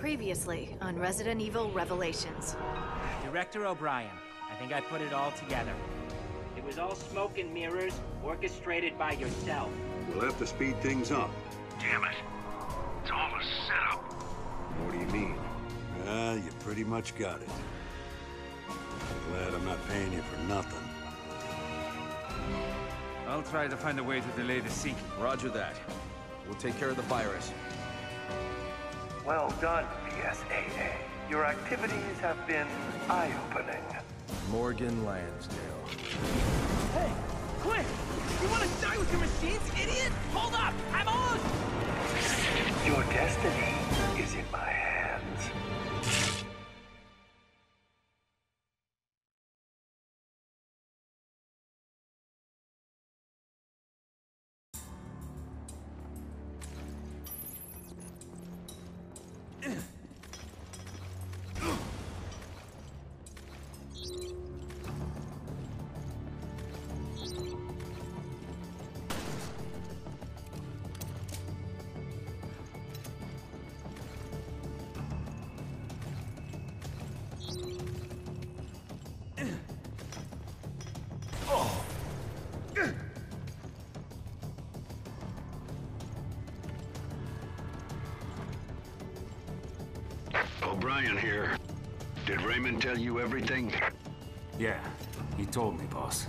Previously on Resident Evil Revelations. Director O'Brien. I think I put it all together. It was all smoke and mirrors, orchestrated by yourself. We'll have to speed things up. Damn it. It's all a setup. What do you mean? Ah, you pretty much got it. I'm Glad I'm not paying you for nothing. I'll try to find a way to delay the sync. Roger that. We'll take care of the virus. Well done, BSAA. Your activities have been eye-opening. Morgan Lansdale. Hey, quick! You want to die with your machines, idiot? Hold up! I'm on! Your destiny is in my hands. O'Brien here. Did Raymond tell you everything? Yeah, he told me, boss.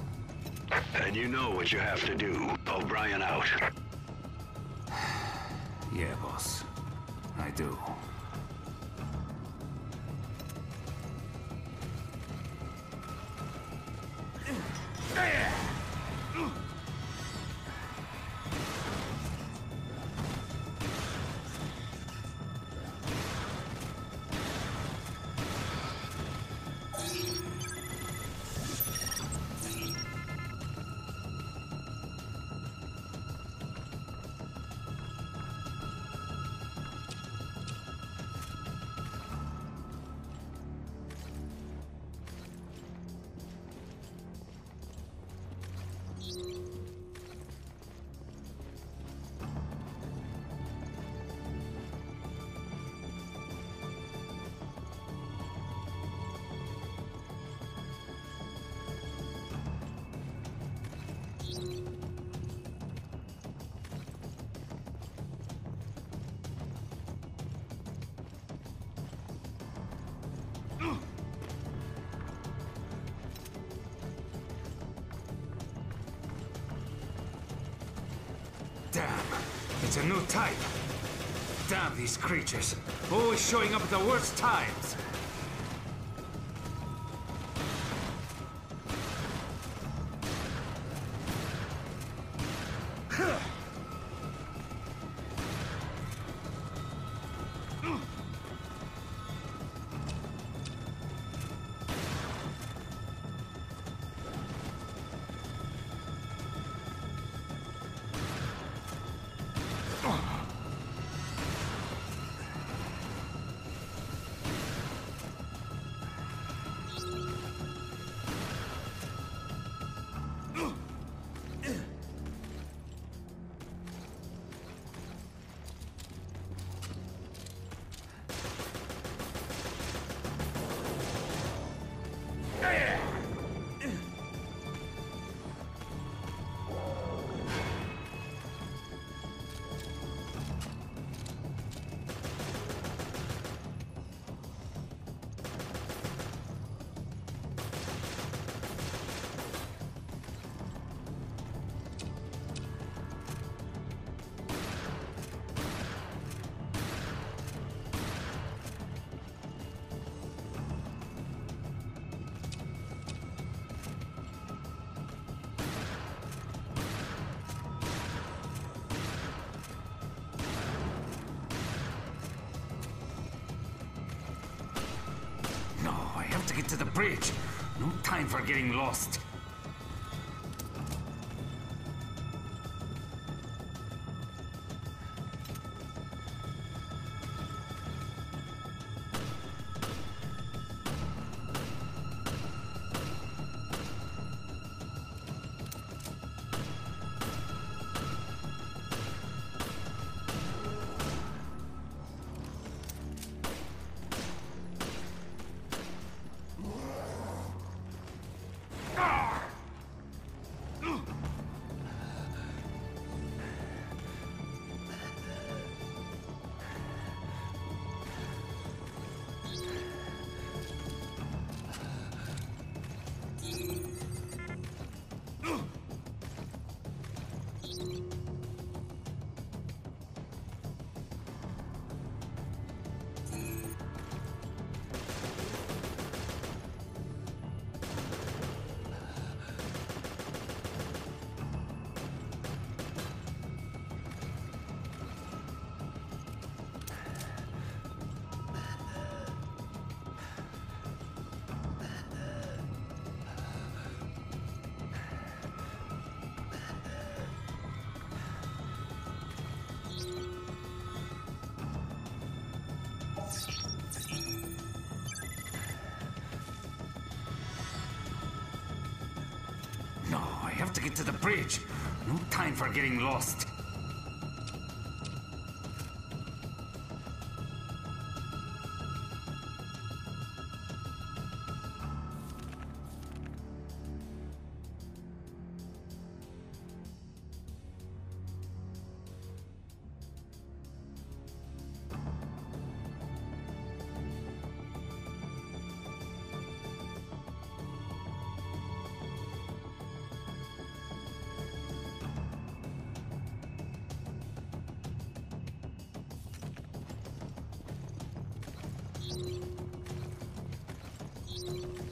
And you know what you have to do. O'Brien out. Yeah, boss. I do. It's a new type. Damn these creatures. Always showing up at the worst times. To the bridge. No time for getting lost. To the bridge. No time for getting lost. No, I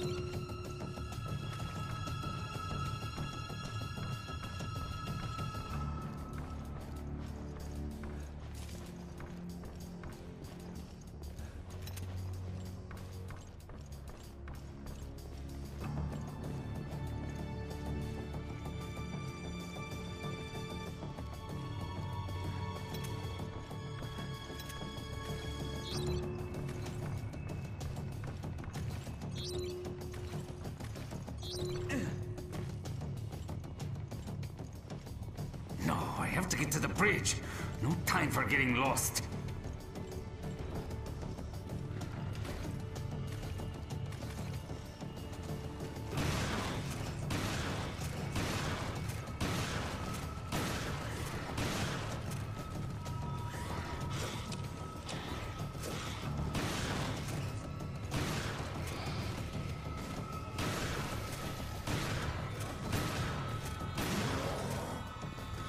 have to get to the bridge. No time for getting lost.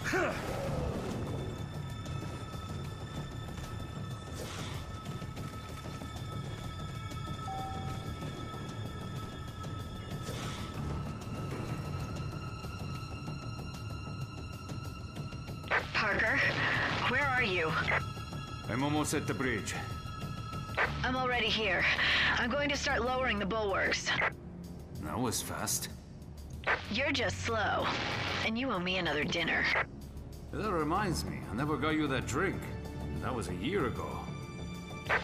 Parker, where are you? I'm almost at the bridge. I'm already here. I'm going to start lowering the bulwarks. That was fast. You're just slow. And you owe me another dinner. That reminds me, I never got you that drink. That was a year ago.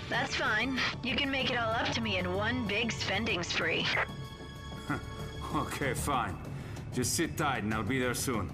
That's fine. You can make it all up to me in one big spending spree. Okay, fine. Just sit tight and I'll be there soon.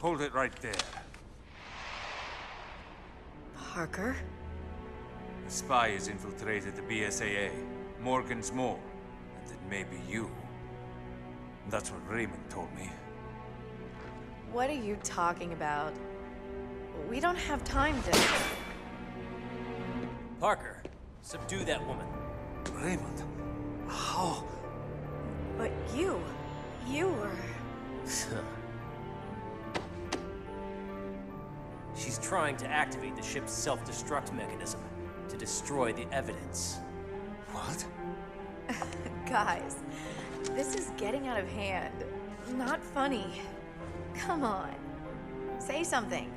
Hold it right there. Parker? A spy has infiltrated the BSAA. Morgan's more. And it may be you. That's what Raymond told me. What are you talking about? We don't have time to... Parker, subdue that woman. Raymond? How? But you... You were... trying to activate the ship's self-destruct mechanism to destroy the evidence. What? Guys, this is getting out of hand. Not funny. Come on. Say something.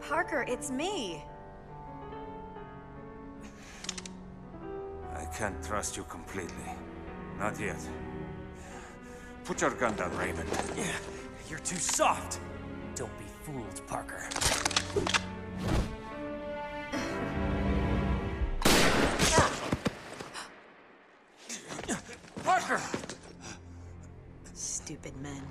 Parker, it's me. I can't trust you completely. Not yet. Put your gun down, Raven. Yeah, you're too soft. Don't be fooled, Parker. Parker! Stupid men.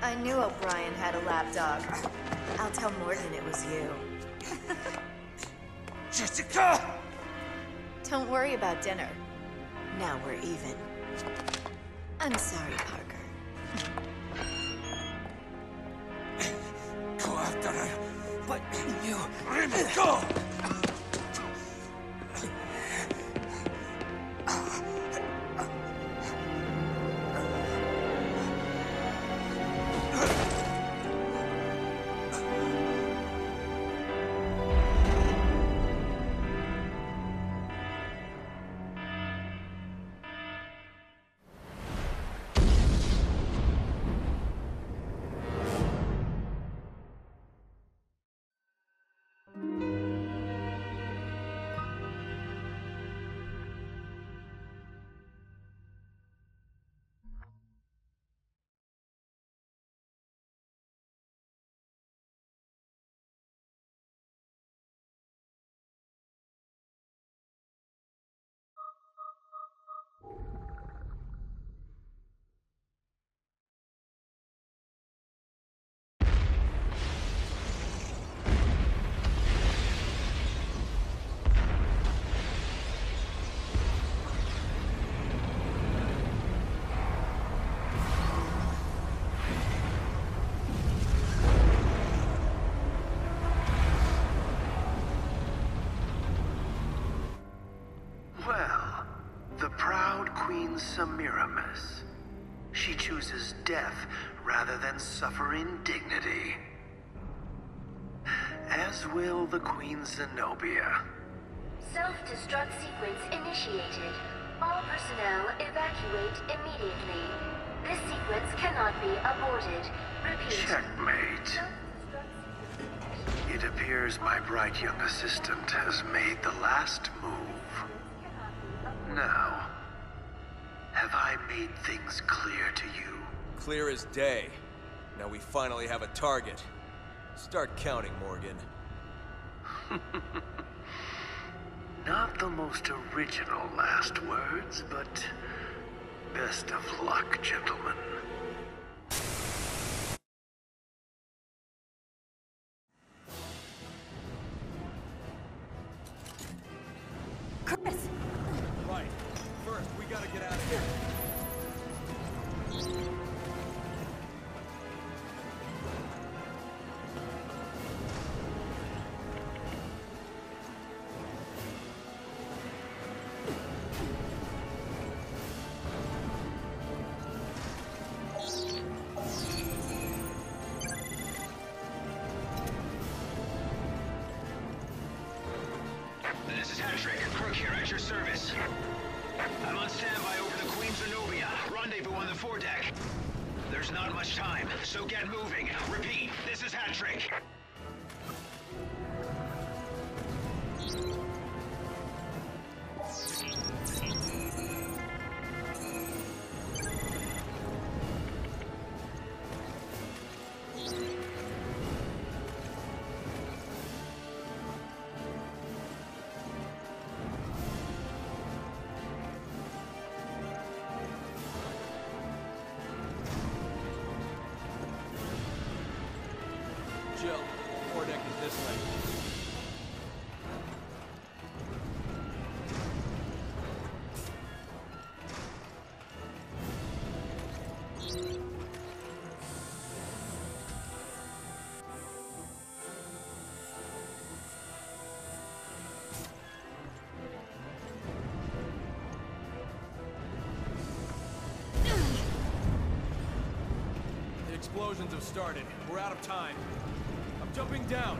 I knew O'Brien had a lapdog. I'll tell Morgan it was you. Jessica! Don't worry about dinner. Now we're even. I'm sorry, Parker. Go after her. But you... Raymond, go! Semiramis. She chooses death rather than suffer indignity. As will the Queen Zenobia. Self-destruct sequence initiated. All personnel evacuate immediately. This sequence cannot be aborted. Repeat. Checkmate. It appears my bright young assistant has made the last move. Now, have I made things clear to you? Clear as day. Now we finally have a target. Start counting, Morgan. Not the most original last words, but best of luck, gentlemen. Time, so get moving. Repeat, this is Hattrick. this explosions have started. We're out of time. I'm jumping down.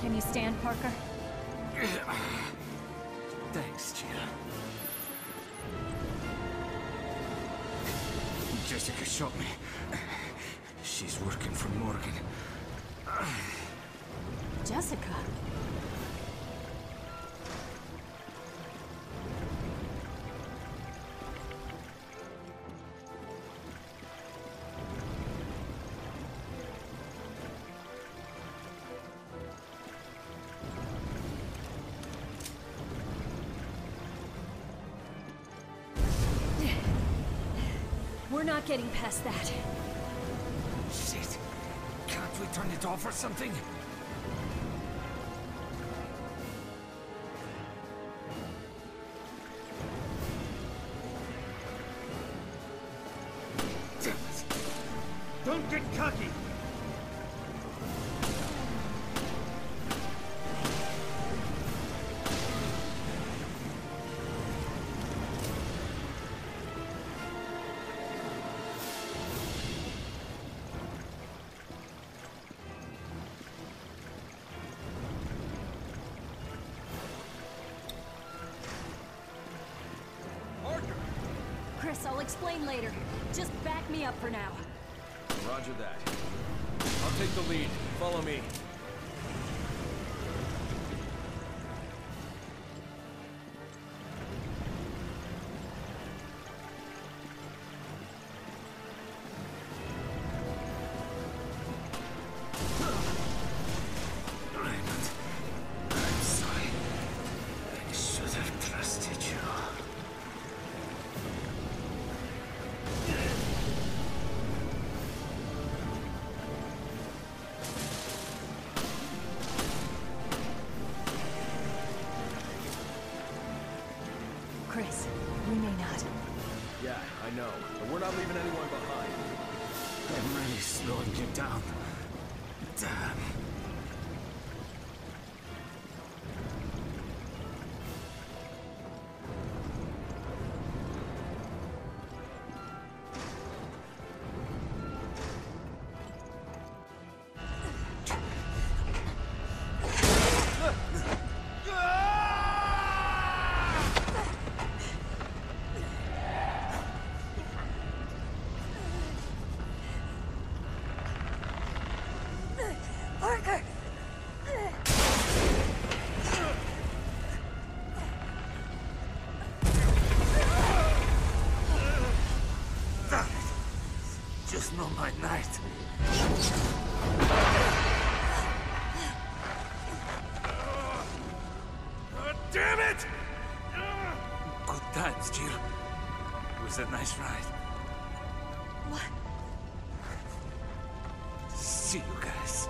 Can you stand, Parker? Thanks, Jill. Jessica shot me. She's working for Morgan. Jessica? Getting past that. Shit. Can't we turn it off or something? Don't get cocky! Explain later. Just back me up for now. Roger that. I'll take the lead. Follow me. a nice ride. What? See you guys.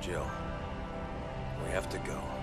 Jill, we have to go.